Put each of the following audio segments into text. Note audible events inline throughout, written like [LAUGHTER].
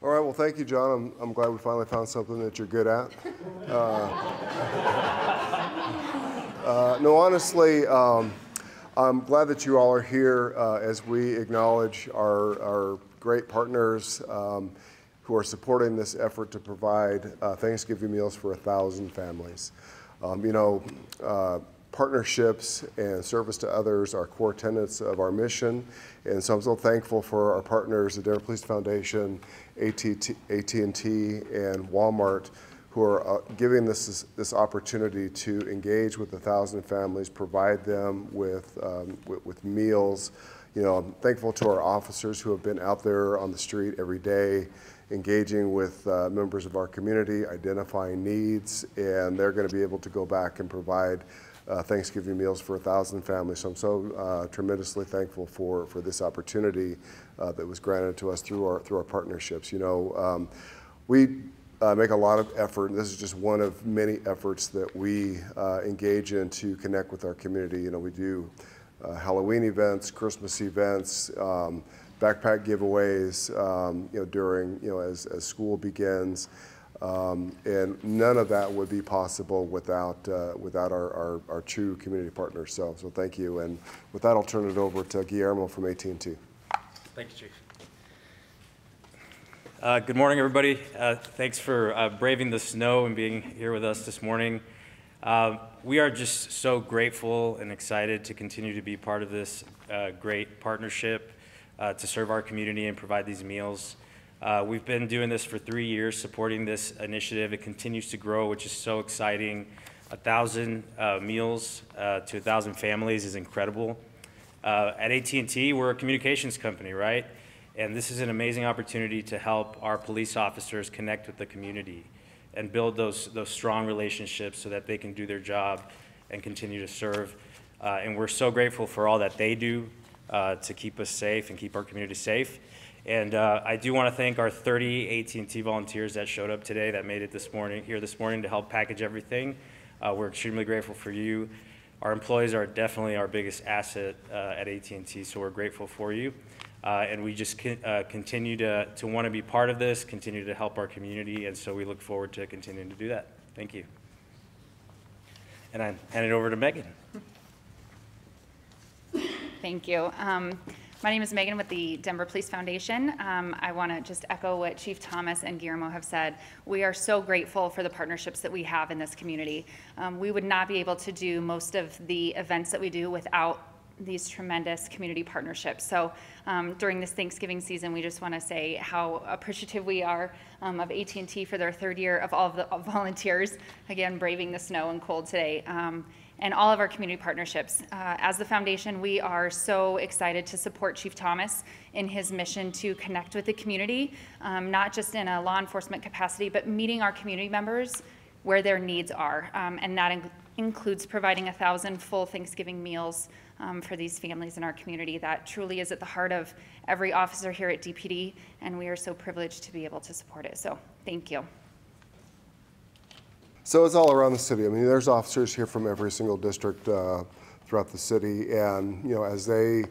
All right, well, thank you, John. I'm, I'm glad we finally found something that you're good at. Uh, [LAUGHS] uh, no, honestly, um, I'm glad that you all are here uh, as we acknowledge our, our great partners um, who are supporting this effort to provide uh, Thanksgiving meals for a thousand families. Um, you know, uh, partnerships and service to others are core tenets of our mission. And so I'm so thankful for our partners, the Denver Police Foundation, AT&T, and Walmart, who are uh, giving this this opportunity to engage with a thousand families, provide them with, um, with, with meals. You know, I'm thankful to our officers who have been out there on the street every day, engaging with uh, members of our community, identifying needs, and they're going to be able to go back and provide uh, Thanksgiving meals for a thousand families. So I'm so uh, tremendously thankful for, for this opportunity uh, that was granted to us through our, through our partnerships. You know, um, we uh, make a lot of effort. And this is just one of many efforts that we uh, engage in to connect with our community. You know, we do uh, Halloween events, Christmas events, um, backpack giveaways, um, you know, during, you know, as, as school begins. Um, and none of that would be possible without, uh, without our, our, our, true community partners. So, so thank you. And with that, I'll turn it over to Guillermo from AT&T. Thank you, Chief. Uh, good morning, everybody. Uh, thanks for uh, braving the snow and being here with us this morning. Uh, we are just so grateful and excited to continue to be part of this uh, great partnership to serve our community and provide these meals. Uh, we've been doing this for three years, supporting this initiative. It continues to grow, which is so exciting. A thousand uh, meals uh, to a thousand families is incredible. Uh, at AT&T, we're a communications company, right? And this is an amazing opportunity to help our police officers connect with the community and build those, those strong relationships so that they can do their job and continue to serve. Uh, and we're so grateful for all that they do uh, to keep us safe and keep our community safe. And uh, I do want to thank our 30 AT&T volunteers that showed up today that made it this morning here this morning to help package everything. Uh, we're extremely grateful for you. Our employees are definitely our biggest asset uh, at AT&T, so we're grateful for you. Uh, and we just uh, continue to, to want to be part of this, continue to help our community, and so we look forward to continuing to do that. Thank you. And I hand it over to Megan. Thank you. Um, my name is Megan with the Denver Police Foundation. Um, I want to just echo what Chief Thomas and Guillermo have said. We are so grateful for the partnerships that we have in this community. Um, we would not be able to do most of the events that we do without these tremendous community partnerships. So um, during this Thanksgiving season, we just want to say how appreciative we are um, of AT&T for their third year of all of the [LAUGHS] volunteers, again, braving the snow and cold today. Um, and all of our community partnerships. Uh, as the foundation, we are so excited to support Chief Thomas in his mission to connect with the community, um, not just in a law enforcement capacity, but meeting our community members where their needs are. Um, and that in includes providing a thousand full Thanksgiving meals um, for these families in our community. That truly is at the heart of every officer here at DPD, and we are so privileged to be able to support it. So thank you. So it's all around the city. I mean, there's officers here from every single district uh, throughout the city, and you know, as they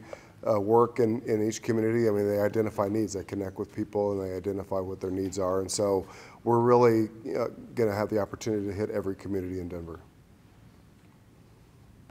uh, work in, in each community, I mean, they identify needs. They connect with people, and they identify what their needs are. And so, we're really you know, going to have the opportunity to hit every community in Denver.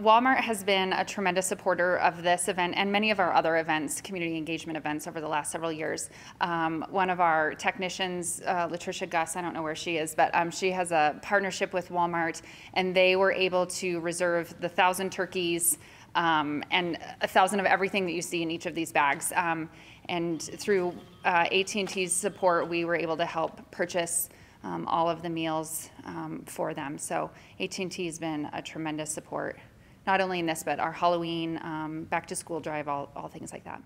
Walmart has been a tremendous supporter of this event and many of our other events, community engagement events over the last several years. Um, one of our technicians, uh, Latricia Gus, I don't know where she is, but um, she has a partnership with Walmart and they were able to reserve the thousand turkeys um, and a thousand of everything that you see in each of these bags. Um, and through uh, AT&T's support, we were able to help purchase um, all of the meals um, for them. So AT&T has been a tremendous support not only in this, but our Halloween, um, back to school drive, all, all things like that.